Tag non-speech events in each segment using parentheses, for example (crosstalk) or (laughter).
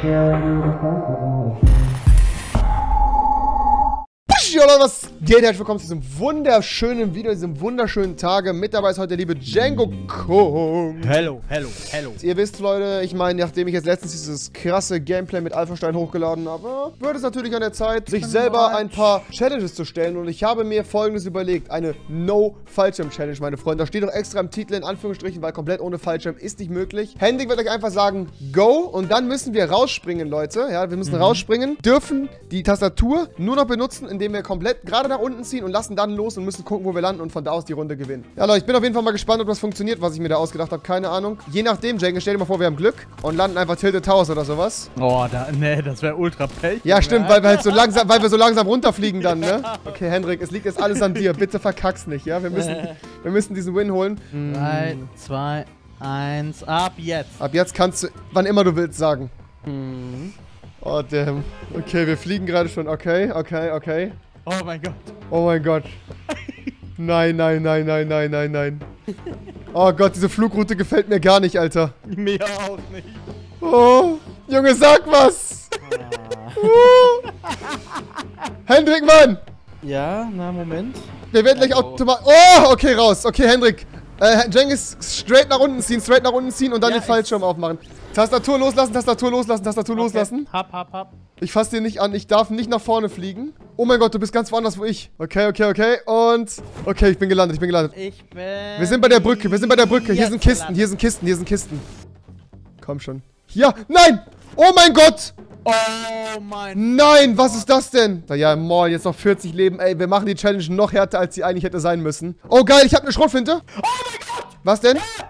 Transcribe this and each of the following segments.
Sharing the sense with life. Hallo, was geht? Herzlich willkommen zu diesem wunderschönen Video, diesem wunderschönen Tage. Mit dabei ist heute der liebe Django Kong. Hello, hello, hello. Ihr wisst, Leute, ich meine, nachdem ich jetzt letztens dieses krasse Gameplay mit Alphastein hochgeladen habe, wird es natürlich an der Zeit, sich selber ein paar Challenges zu stellen. Und ich habe mir folgendes überlegt. Eine No-Fallschirm-Challenge, meine Freunde. Da steht doch extra im Titel in Anführungsstrichen, weil komplett ohne Fallschirm ist nicht möglich. Hendrik wird euch einfach sagen, go. Und dann müssen wir rausspringen, Leute. Ja, wir müssen rausspringen, dürfen die Tastatur nur noch benutzen, indem wir komplett gerade nach unten ziehen und lassen dann los und müssen gucken, wo wir landen und von da aus die Runde gewinnen. Ja, Leute, ich bin auf jeden Fall mal gespannt, ob das funktioniert, was ich mir da ausgedacht habe. Keine Ahnung. Je nachdem, Jenke, stell dir mal vor, wir haben Glück und landen einfach Tilted Towers oder sowas. Oh, da, nee, das wäre ultra pech. Ja, stimmt, weil wir halt so langsam, weil wir so langsam runterfliegen dann, ne? Okay, Hendrik, es liegt jetzt alles an dir. Bitte verkack's nicht, ja? Wir müssen, (laughs) wir müssen diesen Win holen. 3, 2, 1, ab jetzt. Ab jetzt kannst du, wann immer du willst, sagen. Oh, damn. Okay, wir fliegen gerade schon. Okay, okay, okay. Oh mein Gott. Oh mein Gott. Nein, nein, nein, nein, nein, nein, nein. Oh Gott, diese Flugroute gefällt mir gar nicht, Alter. Mir auch nicht. Oh, Junge, sag was. Uh. Hendrik, Mann. Ja, na, Moment. Wir werden gleich automatisch... Oh, okay, raus. Okay, Hendrik. Äh, Jengis, straight nach unten ziehen, straight nach unten ziehen und dann Ja, den Fallschirm aufmachen. Tastatur loslassen, Tastatur loslassen, Tastatur loslassen. Hab, hab, hab. Ich fasse dir nicht an, ich darf nicht nach vorne fliegen. Oh mein Gott, du bist ganz woanders, wo ich. Okay, okay, okay. Und... Okay, ich bin gelandet, ich bin gelandet. Ich bin. Wir sind bei der Brücke, wir sind bei der Brücke. Hier sind Kisten, hier sind Kisten, hier sind Kisten. Komm schon. Ja, nein! Oh mein Gott! Oh mein. Nein, was ist das denn? Na ja, moin, jetzt noch 40 Leben. Ey, wir machen die Challenge noch härter, als sie eigentlich hätte sein müssen. Oh geil, ich habe eine Schrotflinte. Oh mein Gott! Was denn? Oh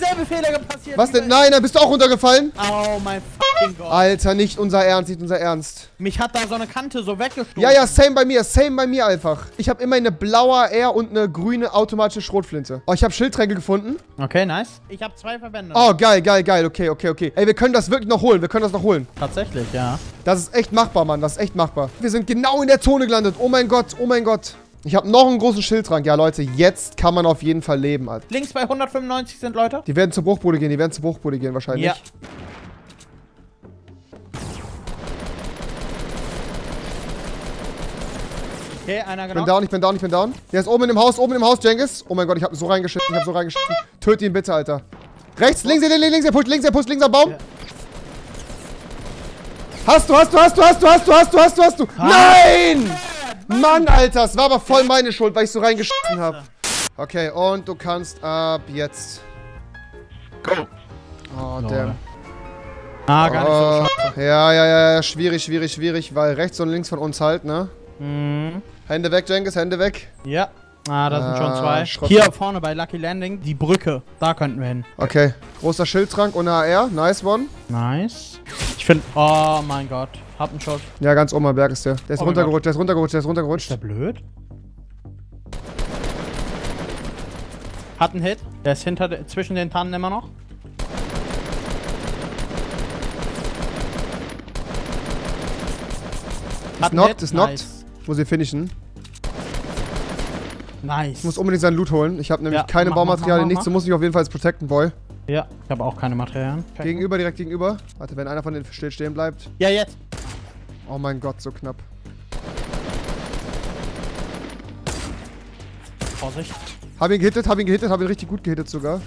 derselbe Fehler passiert. Was denn? Nein, da bist du auch runtergefallen. Oh mein fucking Gott. Alter, nicht unser Ernst, nicht unser Ernst. Mich hat da so eine Kante so weggestoßen. Ja, ja, same bei mir, same bei mir einfach. Ich habe immer eine blaue R und eine grüne automatische Schrotflinte. Oh, ich habe Schildtränke gefunden. Okay, nice. Ich habe zwei Verbände. Oh, geil, geil, geil. Okay, okay, okay. Ey, wir können das wirklich noch holen. Wir können das noch holen. Tatsächlich, ja. Das ist echt machbar, Mann. Das ist echt machbar. Wir sind genau in der Zone gelandet. Oh mein Gott, oh mein Gott. Ich habe noch einen großen Schildtrank. Ja, Leute, jetzt kann man auf jeden Fall leben, Alter. Links bei 195 sind Leute. Die werden zur Bruchbude gehen. Die werden zur Bruchbude gehen wahrscheinlich. Ja. Okay, einer Ich bin genau. down, ich bin down, ich bin down. Der ist oben in dem Haus, oben dem Haus, Jengis. Oh mein Gott, ich habe so reingeschissen, ich habe so reingeschissen. Töte ihn bitte, Alter. Rechts, links, links, links, er pusht, links, er pusht, links am Baum. Ja. Hast du, hast du, hast du, hast du, hast du, hast du, hast du, hast du. Nein! Mann, Alter, es war aber voll meine Schuld, weil ich so reingeschissen habe. Okay, und du kannst ab jetzt. Go. Oh, damn. Ah, gar nicht so Oh, schade. ja, ja, ja, ja, schwierig, schwierig, schwierig, weil rechts und links von uns halt, ne? Mhm. Hände weg, Jengis, Hände weg. Ja. Ah, da sind schon Ah, zwei. Schrott. Hier vorne bei Lucky Landing, die Brücke. Da könnten wir hin. Okay, großer Schildtrank und AR, nice one. Nice. Ich finde. Oh mein Gott. Hab einen Shot. Ja, ganz oben am Berg ist der. Der ist Oh runtergerutscht, der ist runtergerutscht, der ist Ist runtergerutscht. der blöd? Hat einen Hit. Der ist hinter, zwischen den Tannen immer noch. Ist Hat Hit. ist knockt. Nice. Muss ihn finishen. Nice. Ich muss unbedingt seinen Loot holen. Ich habe nämlich Ja, keine mach, Baumaterialien, nichts. Du musst mich auf jeden Fall jetzt protecten, Boy. Ja, ich habe auch keine Materialien. Gegenüber, direkt gegenüber. Warte, wenn einer von denen still stehen bleibt. Ja, jetzt. Oh mein Gott, so knapp. Vorsicht. Hab ihn gehittet, hab ihn gehittet, hab ihn richtig gut gehittet sogar.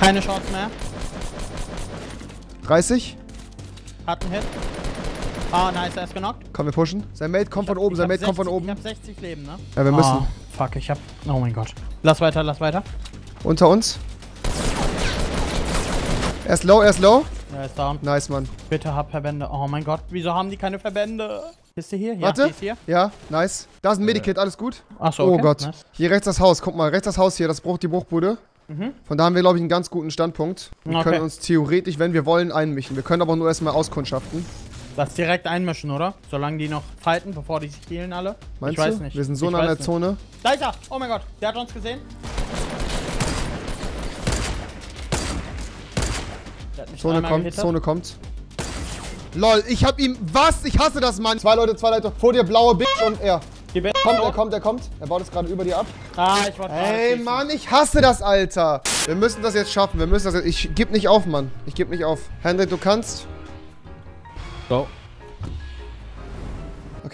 Keine Chance mehr. 30. Hat einen Hit. Ah, nice, er ist genockt. Komm, wir pushen. Sein Mate kommt Ich hab- von oben, sein Mate kommt von 60 oben. Ich hab 60 Leben, ne? Ja, wir müssen. Ah, fuck, ich hab. Oh mein Gott. Lass weiter, lass weiter. Unter uns. Er ist low, er ist low. Er ist down. Nice, Mann. Bitte hab Verbände. Oh mein Gott, wieso haben die keine Verbände? Bist du hier? Ja, Warte. ist hier. Ja, nice. Da ist ein Medikit, alles gut? Achso, Oh okay. Gott. Nice. Hier rechts das Haus. Guck mal, rechts das Haus hier, das braucht die Bruchbude. Mhm. Von da haben wir, glaube ich, einen ganz guten Standpunkt. Wir Okay. können uns theoretisch, wenn wir wollen, einmischen. Wir können aber nur erstmal auskundschaften. Lass direkt einmischen, oder? Solange die noch fighten, bevor die sich healen alle. Meinst ich weiß du? nicht. Wir sind so nah an der Zone. Da ist er! Oh mein Gott, der hat uns gesehen. Der hat mich Zone kommt. Zone kommt. Lol, ich hab ihm. Was? Ich hasse das, Mann. Zwei Leute, zwei Leute. Vor dir blaue Bitch und er. Kommt, er kommt, er kommt. Er baut es gerade über dir ab. Ah, ich gerade Ey, schießen. Mann, ich hasse das, Alter. Wir müssen das jetzt schaffen. Wir müssen das jetzt. Ich geb nicht auf, Mann. Ich geb nicht auf. Hendrik, du kannst. Go.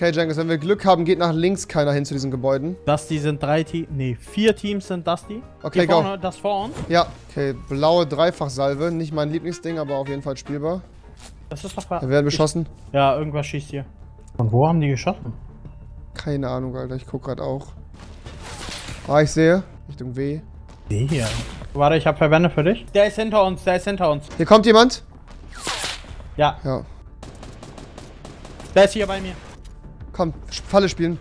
Okay, Jengis, wenn wir Glück haben, geht nach links keiner hin zu diesen Gebäuden. Das die sind drei Teams. Nee, vier Teams sind das die. Okay, go. vorne, Das vor uns. Ja, okay. Blaue Dreifachsalve. Nicht mein Lieblingsding, aber auf jeden Fall spielbar. Das ist doch Wir werden beschossen. Ja, irgendwas schießt hier. Und wo haben die geschossen? Keine Ahnung, Alter. Ich guck gerade auch. Ah, ich sehe. Richtung W. Die hier. Warte, ich habe Verbände für dich. Der ist hinter uns, der ist hinter uns. Hier kommt jemand. Ja, Ja. der ist hier bei mir. Komm, Falle spielen.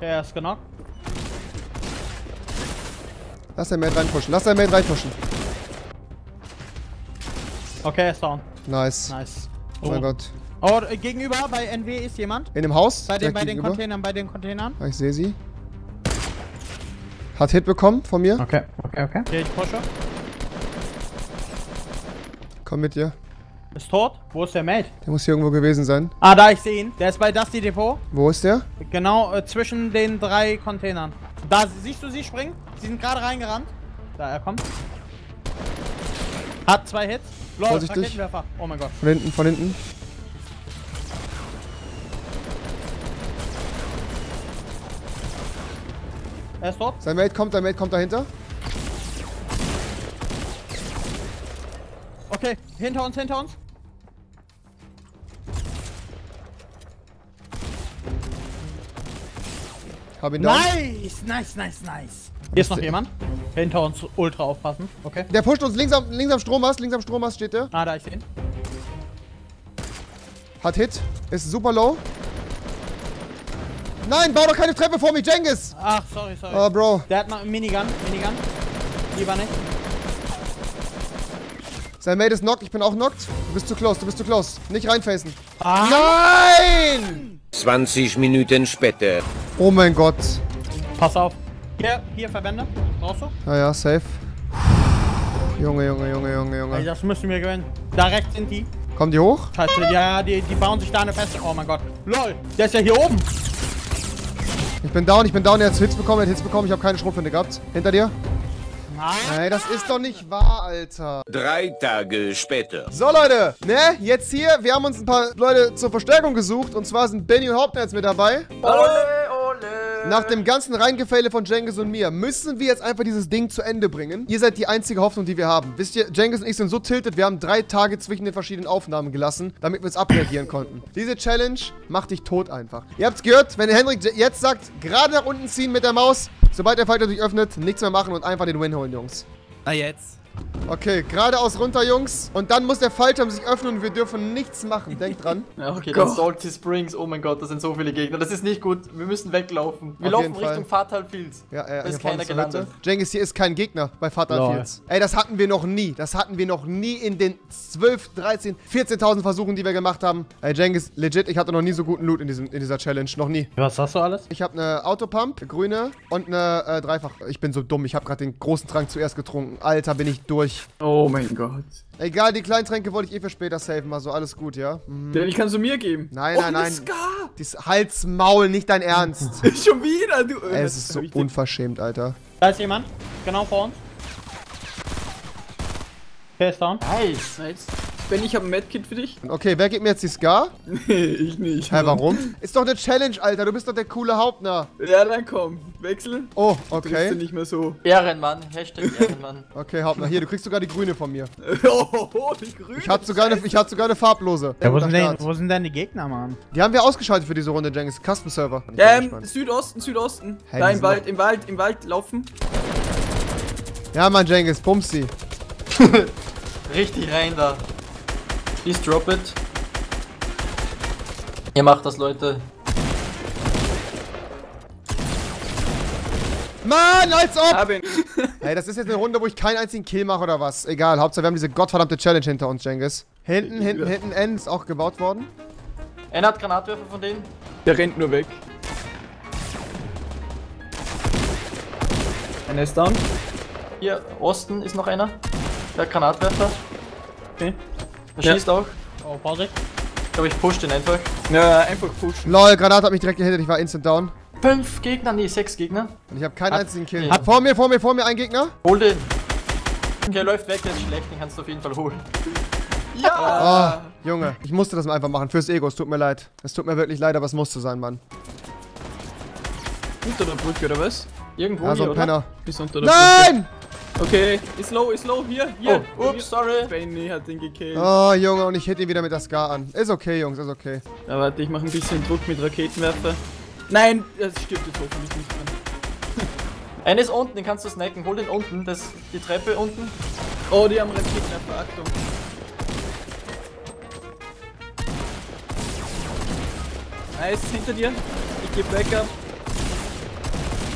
Der ist genockt. Lass dein Mate reinpushen. Lass dein Mate reinpushen. Okay, er ist down. Nice. Nice. Oh mein Gott. Oh, gegenüber bei NW ist jemand. In dem Haus? Bei den, bei den? Containern, bei den Containern. Ah, ich sehe sie. Hat Hit bekommen von mir. Okay, okay, okay. Okay, ich pushe. Komm mit dir. Ist tot. Wo ist der Mate? Der muss hier irgendwo gewesen sein. Ah, da, ich sehe ihn. Der ist bei Dusty Depot. Wo ist der? Genau äh, zwischen den drei Containern. Da, siehst du sie springen? Sie sind gerade reingerannt. Da, er kommt. Hat zwei Hits. Lol, Vorsichtig. Oh mein Gott. Von hinten, von hinten. Er ist tot. Sein Mate kommt, dein Mate kommt dahinter. Okay, hinter uns, hinter uns. Hab ihn down. Nice, nice, nice, nice. Hier ist noch jemand. Hinter uns ultra aufpassen. Okay. Der pusht uns links am, links am Strommast. Links am Strommast steht der. Ah, da ich sehe ihn. Hat Hit. Ist super low. Nein, bau doch keine Treppe vor mich, Jengis! Ach, sorry, sorry. Oh, Bro. Der hat noch einen Minigun, Minigun. Lieber nicht. Sein Mate ist knocked, ich bin auch knocked. Du bist zu close, du bist zu close. Nicht reinfacen. Ah. Nein! 20 Minuten später. Oh mein Gott. Pass auf. Hier, hier Verbände. Brauchst du? Ja, ja, safe. Junge, Junge, Junge, Junge, Ey, Junge. das müssen wir gewinnen. Da rechts sind die. Kommen die hoch? Scheiße, ja, die, die bauen sich da eine feste. Oh mein Gott. LOL, der ist ja hier oben. Ich bin down, ich bin down. Er hat Hits bekommen, er hat Hits bekommen. Ich habe keine Schrotflinte gehabt. Hinter dir? Nein. Ey, das ist doch nicht wahr, Alter. Drei Tage später. So, Leute. Ne, jetzt hier. Wir haben uns ein paar Leute zur Verstärkung gesucht. Und zwar sind Benny und Hauptner jetzt mit dabei. Nach dem ganzen Reingefälle von Jengis und mir müssen wir jetzt einfach dieses Ding zu Ende bringen. Ihr seid die einzige Hoffnung, die wir haben. Wisst ihr, Jengis und ich sind so tiltet, wir haben drei Tage zwischen den verschiedenen Aufnahmen gelassen, damit wir es abreagieren konnten. Diese Challenge macht dich tot einfach. Ihr habt's gehört, wenn Henrik jetzt sagt, gerade nach unten ziehen mit der Maus, sobald der Fighter sich öffnet, nichts mehr machen und einfach den Win holen, Jungs. Ah, jetzt. Okay, geradeaus runter, Jungs. Und dann muss der Fallschirm sich öffnen und wir dürfen nichts machen. Denkt dran. (laughs) Ja, okay, dann Salty Springs. Oh mein Gott, das sind so viele Gegner. Das ist nicht gut. Wir müssen weglaufen. Wir Auf laufen. Richtung Fatal Fields. Ja, äh, Da ist keiner gelandet. Jengis, hier ist kein Gegner bei Fatal Lol. Fields. Ey, das hatten wir noch nie. Das hatten wir noch nie in den 12, 13, 14.000 Versuchen, die wir gemacht haben. Ey, Jengis, legit, ich hatte noch nie so guten Loot in, diesem, in dieser Challenge. Noch nie. Was hast du alles? Ich habe eine Autopump, eine grüne und eine äh, Dreifach. Ich bin so dumm. Ich habe gerade den großen Trank zuerst getrunken. Alter, bin ich durch. Oh mein Gott. Egal, die kleinen Tränke wollte ich eh für später saven. Also alles gut, ja? Mhm. Den kannst du mir geben. Nein, oh, nein, nein. Scar. Dies Halsmaul, nicht dein Ernst. (laughs) Schon wieder, du. Ey, es ist so unverschämt, Alter. Da ist jemand. Genau vor uns. Der ist down. Nice. nice. Ben, ich habe ein Medkit für dich. Okay, wer gibt mir jetzt die Scar? (laughs) Nee, ich nicht. Hä, warum? Ist doch eine Challenge, Alter. Du bist doch der coole Hauptner. Ja, dann komm. Wechsel. Oh, Triffst du okay. nicht mehr so. Ehrenmann, Hashtag (laughs) Ehrenmann. Okay, Hauptner. Hier, du kriegst sogar die grüne von mir. (laughs) oh, die grüne. Ich hatte sogar eine, ich hatte sogar eine farblose. Ja, wo, sind denn, wo sind denn die Gegner, Mann? Die haben wir ausgeschaltet für diese Runde, Jengis. Custom Server. Ich bin Ähm. Südosten, Südosten. Hey, da im Wald, im Wald, im Wald laufen. Ja, Mann, Jengis. Bumsi. Richtig rein da. Please drop it. Ihr macht das, Leute. Mann, als ob! Hab ihn. Ey, das ist jetzt eine Runde, wo ich keinen einzigen Kill mache oder was. Egal, Hauptsache wir haben diese gottverdammte Challenge hinter uns, Jengis. Hinten, hinten, hinten, N ist auch gebaut worden. Einer hat Granatwerfer von denen. Der rennt nur weg. Einer ist down. Hier, Osten ist noch einer. Der hat Granatwerfer. Okay. Der Ja. schießt auch. Oh, Vorsicht. glaube, ich push den einfach. Ja, einfach pushen. Lol, Granate hat mich direkt gehittet, ich war instant down. Fünf Gegner, nee, sechs Gegner. Und ich habe keinen Hat- einzigen Kill. nee. Hat vor mir, vor mir, vor mir ein Gegner. Hol den. Okay, er läuft weg, der ist schlecht, den kannst du auf jeden Fall holen. Oh, Junge, ich musste das einfach machen. Fürs Ego, es tut mir leid. Es tut mir wirklich leid, aber es musste sein, Mann. Unter der Brücke, oder was? Irgendwo Also hier, ein oder? Penner. Bis unter der Brücke. Okay, ist low, ist low, hier, hier. Oh, ups, sorry. Benny hat ihn gekillt. Oh, Junge, und ich hit ihn wieder mit der Scar an. Ist okay, Jungs, ist okay. Ja, warte, ich mache ein bisschen Druck mit Raketenwerfer. Nein, das stirbt jetzt hoffentlich nicht dran. (laughs) Einer ist unten, den kannst du snacken. Hol den unten, das, die Treppe unten. Oh, die haben Raketenwerfer, Achtung. Nice, hinter dir. Ich gebe Backup.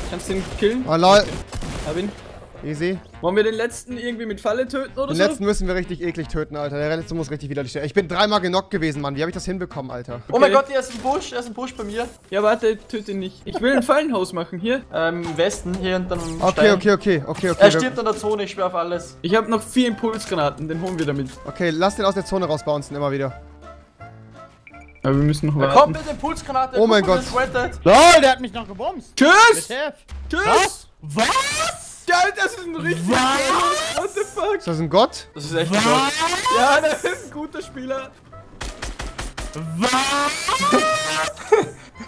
Kannst du ihn killen? Oh, lol. Hab ihn. Easy. Wollen wir den letzten irgendwie mit Falle töten oder Den so? letzten müssen wir richtig eklig töten, Alter. Der letzte muss richtig widerlich stehen. Ich bin dreimal genockt gewesen, Mann. Wie habe ich das hinbekommen, Alter? Oh mein Okay. Gott, er ist ein Busch, er ist ein Busch bei mir. Ja, warte, töte ihn nicht. Ich will ein Fallenhaus machen, hier. Ähm, im Westen, hier hinterm Okay, Stein. okay, okay, okay, okay. Er wir- stirbt an der Zone, ich schwör auf alles. Ich habe noch vier Impulsgranaten, den holen wir damit. Okay, lass den aus der Zone rausbouncen, immer wieder. Aber wir müssen noch kommt warten. mit dem Pulsgranate. Oh mein Gott. LOL, der hat mich noch gebumst. Tschüss! Tschüss! Was? Ja, das ist ein richtig What the fuck? Ist das ein Gott? Das ist echt ein Gott. Ja, das ist ein guter Spieler.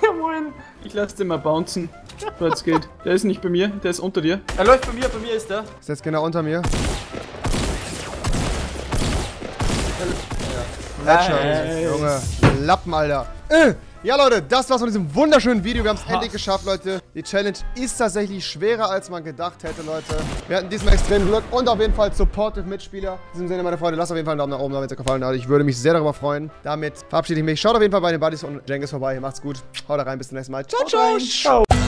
Ja, (laughs) moin. Ich lass den mal bouncen. Jetzt geht. Der ist nicht bei mir, der ist unter dir. Er läuft bei mir, bei mir ist er. Ist jetzt genau unter mir. Headshot. Nice. Junge. Lappen, Alter. Äh. Ja, Leute, das war's von diesem wunderschönen Video. Wir haben es endlich geschafft, Leute. Die Challenge ist tatsächlich schwerer, als man gedacht hätte, Leute. Wir hatten diesmal extrem Glück und auf jeden Fall supportive Mitspieler. In diesem Sinne, meine Freunde, lasst auf jeden Fall einen Daumen nach oben, wenn es euch gefallen hat. Ich würde mich sehr darüber freuen. Damit verabschiede ich mich. Schaut auf jeden Fall bei den Buddies und Jengis vorbei. Macht's gut. Haut rein, bis zum nächsten Mal. Ciao, ciao. Ciao.